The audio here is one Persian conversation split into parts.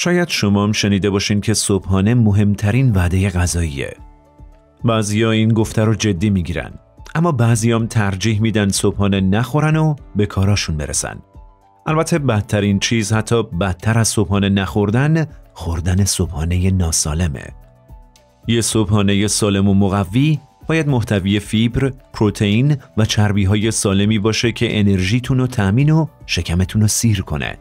شاید شما هم شنیده باشین که صبحانه مهمترین وعده غذاییه. بعضیا این گفته رو جدی می‌گیرن اما بعضیام ترجیح میدن صبحانه نخورن و به کاراشون برسن. البته بدترین چیز حتی بدتر از صبحانه نخوردن خوردن صبحانه ناسالمه. یه صبحانه سالم و مقوی باید محتوی فیبر، پروتئین و چربی های سالمی باشه که انرژیتون رو تأمین و شکمتون رو سیر کنه.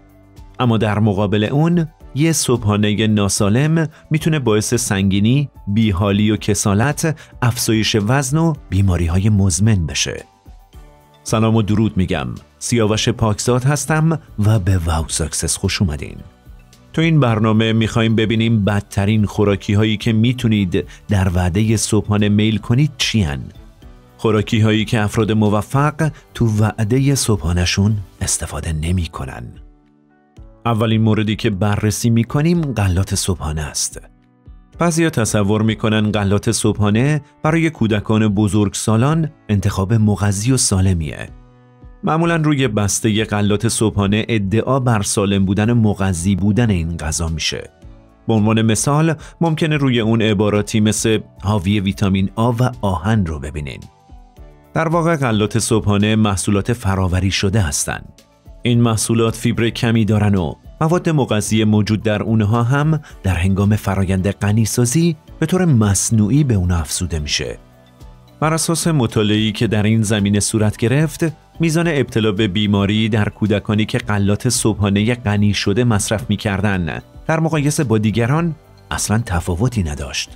اما در مقابل اون یه صبحانه ناسالم می‌تونه باعث سنگینی، بیحالی و کسالت، افزایش وزن و بیماری های مزمن بشه. سلام و درود میگم. سیاوش پاکزاد هستم و به واو خوش اومدین. تو این برنامه می‌خوایم ببینیم بدترین خوراکی هایی که می‌تونید در وعده صبحانه میل کنید چیان. خوراکی هایی که افراد موفق تو وعده صبحانهشون استفاده نمی‌کنن. اولین موردی که بررسی می‌کنیم غلات صبحانه است. بعضیا تصور می‌کنن غلات صبحانه برای کودکان بزرگسالان انتخاب مغذی و سالمیه. معمولا روی بسته غلات صبحانه ادعا بر سالم بودن مغذی بودن این غذا میشه. به عنوان مثال ممکنه روی اون عباراتی مثل حاوی ویتامین آ و آهن رو ببینین. در واقع غلات صبحانه محصولات فراوری شده هستند. این محصولات فیبر کمی دارن و مواد مغذی موجود در اونها هم در هنگام فرایند غنیسازی به طور مصنوعی به اون افزوده میشه. بر اساس مطالعه‌ای که در این زمینه صورت گرفت، میزان ابتلا به بیماری در کودکانی که غلات صبحانه غنی شده مصرف می‌کردن در مقایسه با دیگران اصلا تفاوتی نداشت.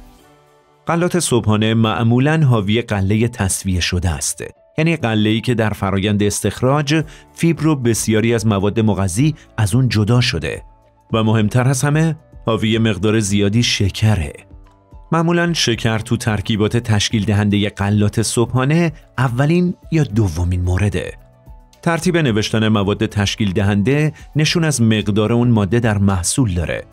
غلات صبحانه معمولا حاوی قله تصویه شده است یعنی قله‌ای که در فرایند استخراج فیبر و بسیاری از مواد مغذی از اون جدا شده. و مهمتر از همه حاوی مقدار زیادی شکره. معمولا شکر تو ترکیبات تشکیل دهنده غلات صبحانه اولین یا دومین مورده. ترتیب نوشتن مواد تشکیل دهنده نشون از مقدار اون ماده در محصول داره.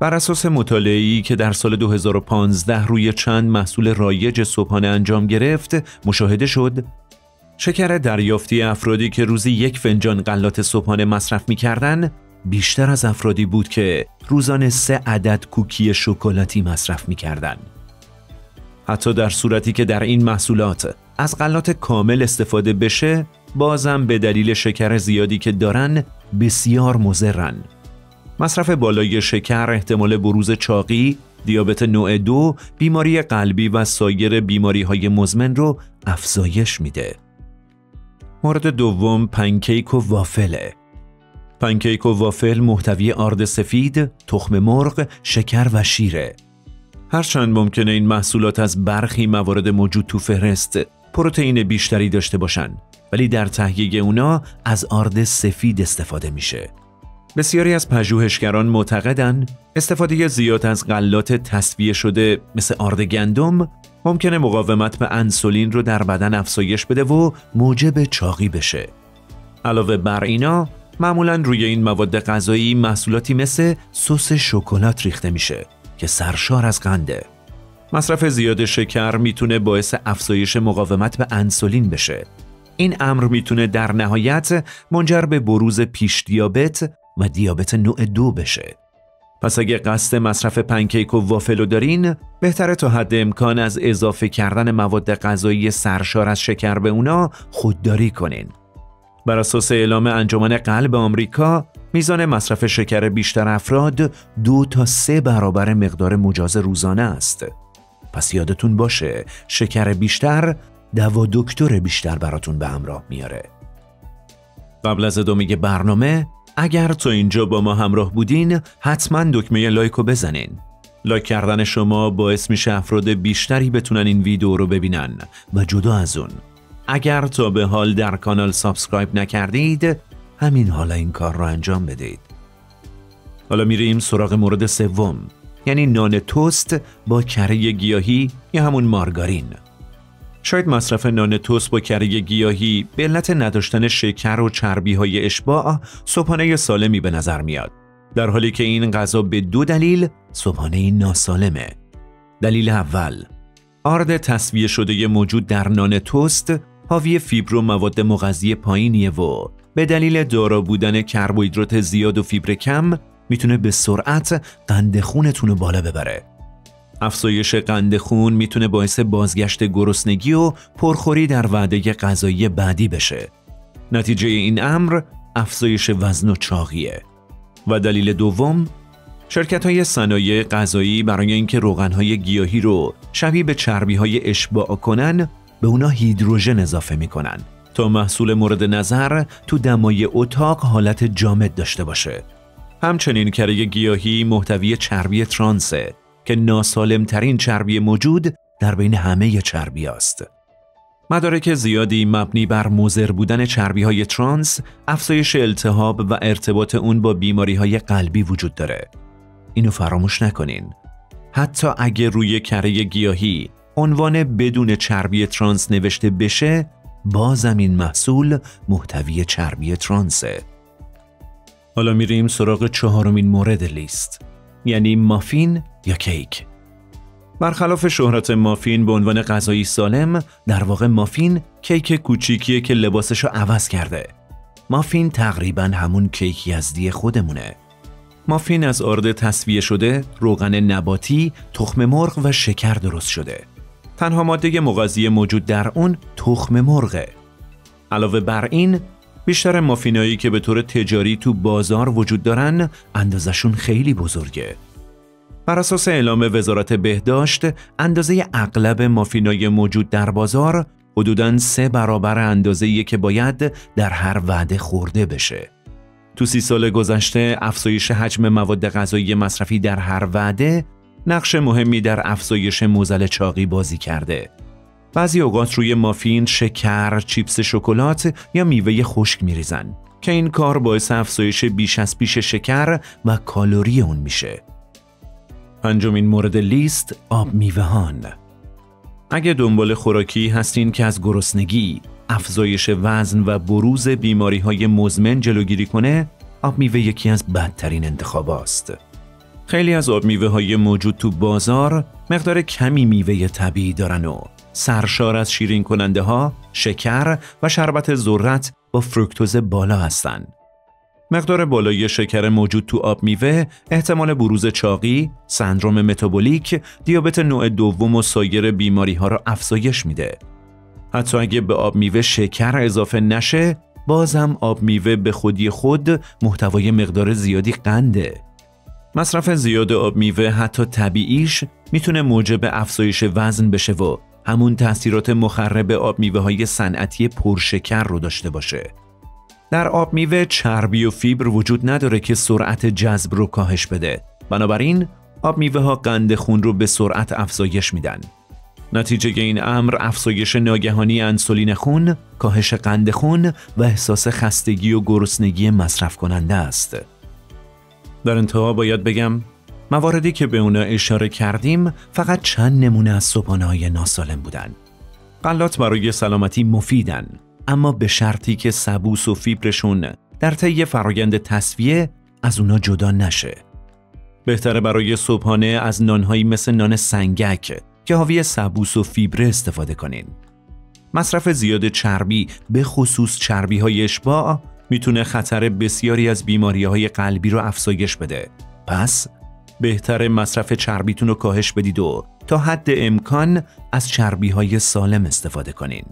بر اساس مطالعه‌ای که در سال 2015 روی چند محصول رایج صبحانه انجام گرفت مشاهده شد شکر دریافتی افرادی که روزی یک فنجان غلات صبحانه مصرف می‌کردند بیشتر از افرادی بود که روزانه سه عدد کوکی شکلاتی مصرف می‌کردند. حتی در صورتی که در این محصولات از غلات کامل استفاده بشه بازم به دلیل شکر زیادی که دارن بسیار مضرن. مصرف بالای شکر احتمال بروز چاقی، دیابت نوع دو، بیماری قلبی و سایر بیماری های مزمن رو افزایش میده. مورد دوم پنکیک و وافله. پنکیک و وافل محتوی آرد سفید، تخم مرغ، شکر و شیره. هرچند ممکنه این محصولات از برخی موارد موجود تو فهرست پروتئین بیشتری داشته باشن ولی در تهیه اونا از آرد سفید استفاده میشه. بسیاری از پژوهشگران معتقدند استفاده زیاد از غلات تصفیه شده مثل آرد گندم ممکنه مقاومت به انسولین رو در بدن افزایش بده و موجب چاقی بشه. علاوه بر اینا معمولا روی این مواد غذایی محصولاتی مثل سس شکلات ریخته میشه که سرشار از قنده. مصرف زیاد شکر می‌تونه باعث افزایش مقاومت به انسولین بشه. این امر می‌تونه در نهایت منجر به بروز پیش دیابت و دیابت نوع دو بشه. پس اگه قصد مصرف پنکیک و وافلو دارین بهتره تا حد امکان از اضافه کردن مواد غذایی سرشار از شکر به اونا خودداری کنین. بر اساس اعلام انجمن قلب آمریکا میزان مصرف شکر بیشتر افراد دو تا سه برابر مقدار مجاز روزانه است. پس یادتون باشه شکر بیشتر دوا دکتر بیشتر براتون به همراه میاره. قبل از ادامه برنامه اگر تا اینجا با ما همراه بودین حتما دکمه لایک رو بزنین. لایک کردن شما باعث میشه افراد بیشتری بتونن این ویدیو رو ببینن و جدا از اون. اگر تا به حال در کانال subscribe نکردید همین حالا این کار رو انجام بدید. حالا میریم سراغ مورد سوم یعنی نان توست با کره گیاهی یا همون مارگارین. شاید مصرف نان توست با کره گیاهی به علت نداشتن شکر و چربی های اشباع صبحانه سالمی به نظر میاد در حالی که این غذا به دو دلیل صبحانه ناسالمه دلیل اول آرد تصویه شده موجود در نان توست حاوی فیبر و مواد مغذی پایینیه و به دلیل دارا بودن کربوهیدرات زیاد و فیبر کم می‌تونه به سرعت قند خونتون رو بالا ببره. افزایش قند خون می‌تونه باعث بازگشت گرسنگی و پرخوری در وعده غذایی بعدی بشه. نتیجه این امر افزایش وزن و چاقیه. و دلیل دوم شرکت های صنایع غذایی برای اینکه روغن های گیاهی رو شبیه به چربی های اشباع کنن به اونا هیدروژن اضافه می‌کنن تا محصول مورد نظر تو دمای اتاق حالت جامد داشته باشه. همچنین کره گیاهی محتوی چربی ترانسه که ناسالمترین چربی موجود در بین همه چربی است. مدارک زیادی مبنی بر موزر بودن چربی های ترانس، افزایش التهاب و ارتباط اون با بیماری های قلبی وجود داره. اینو فراموش نکنین. حتی اگه روی کره گیاهی عنوان بدون چربی ترانس نوشته بشه، بازم این محصول محتوی چربی ترانسه. حالا میریم سراغ چهارمین مورد لیست. یعنی مافین یا کیک. برخلاف شهرت مافین به عنوان غذایی سالم در واقع مافین کیک کوچیکیه که لباسشو عوض کرده مافین تقریبا همون کیک یزدی خودمونه مافین از آرد تصویه شده، روغن نباتی، تخم مرغ و شکر درست شده. تنها ماده مغذی موجود در اون تخم مرغه. علاوه بر این، بیشتر مافینایی که به طور تجاری تو بازار وجود دارن، اندازشون خیلی بزرگه. بر اساس اعلام وزارت بهداشت اندازه اغلب مافینای موجود در بازار حدوداً سه برابر اندازه که باید در هر وعده خورده بشه. تو سی سال گذشته افزایش حجم مواد غذایی مصرفی در هر وعده نقش مهمی در افزایش موزل چاقی بازی کرده. بعضی اوقات روی مافین شکر، چیپس شکلات یا میوه خشک میریزن که این کار باعث افزایش بیش از پیش شکر و کالری اون میشه. پنجمین مورد لیست آب میوهان اگه دنبال خوراکی هستین که از گرسنگی، افزایش وزن و بروز بیماری های مزمن جلوگیری کنه، آب میوه یکی از بدترین انتخاب است. خیلی از آب میوه های موجود تو بازار مقدار کمی میوه طبیعی دارن و سرشار از شیرین کننده ها، شکر و شربت ذرت با فرکتوز بالا هستند. مقدار بالای شکر موجود تو آب میوه احتمال بروز چاقی، سندروم متابولیک، دیابت نوع دوم و سایر بیماری ها را افزایش میده. حتی اگه به آب میوه شکر اضافه نشه، بازم آب میوه به خودی خود محتوای مقدار زیادی قنده. مصرف زیاد آب میوه حتی طبیعیش می‌تونه موجب افزایش وزن بشه و همون تاثیرات مخرب آب میوه های صنعتی پرشکر رو داشته باشه. در آب میوه چربی و فیبر وجود نداره که سرعت جذب رو کاهش بده. بنابراین آب میوه ها قند خون رو به سرعت افزایش میدن. نتیجه این امر افزایش ناگهانی انسولین خون، کاهش قند خون و احساس خستگی و گرسنگی مصرف کننده است. در انتها باید بگم مواردی که به اونا اشاره کردیم فقط چند نمونه از صبحانه های ناسالم بودن. غلات برای سلامتی مفیدن اما به شرطی که سبوس و فیبرشون در طی فرایند تصویه از اونا جدا نشه. بهتره برای صبحانه از نانهایی مثل نان سنگک که حاوی سبوس و فیبر استفاده کنین. مصرف زیاد چربی به خصوص چربی های اشباع می‌تونه خطر بسیاری از بیماری های قلبی رو افزایش بده. پس بهتر مصرف چربیتون رو کاهش بدید و تا حد امکان از چربی های سالم استفاده کنین.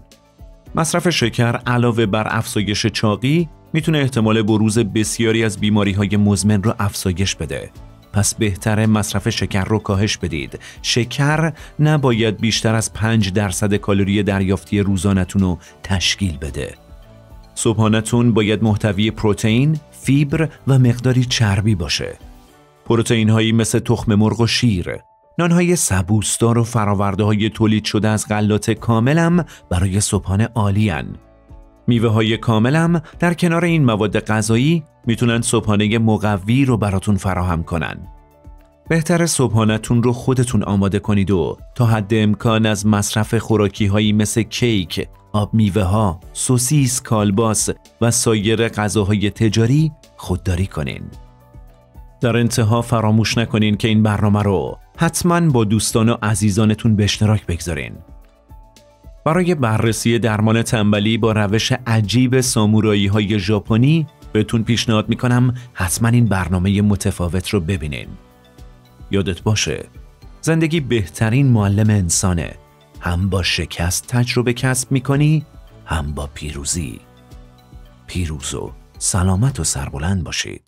مصرف شکر علاوه بر افزایش چاقی می‌تونه احتمال بروز بسیاری از بیماری های مزمن رو افزایش بده. پس بهتره مصرف شکر رو کاهش بدید. شکر نباید بیشتر از 5 درصد کالری دریافتی روزانتون رو تشکیل بده. صبحانتون باید محتوی پروتئین، فیبر و مقداری چربی باشه. پروتئین هایی مثل تخم مرغ و شیر، نانهای سبوسدار و فراورده های تولید شده از غلات کاملم برای صبحانه عالیان. میوه های کاملم در کنار این مواد غذایی می‌تونن صبحانه مقوی رو براتون فراهم کنن. بهتر صبحانتون رو خودتون آماده کنید و تا حد امکان از مصرف خوراکی هایی مثل کیک، آب میوه ها، سوسیس، کالباس و سایر غذاهای تجاری خودداری کنین. در انتها فراموش نکنین که این برنامه رو حتما با دوستان و عزیزانتون به اشتراک بگذارین. برای بررسی درمان تنبلی با روش عجیب سامورایی های ژاپنی بهتون پیشنهاد می‌کنم حتما این برنامه متفاوت رو ببینین. یادت باشه زندگی بهترین معلم انسانه. هم با شکست تجربه کسب می‌کنی هم با پیروزی. پیروز و سلامت و سربلند باشید.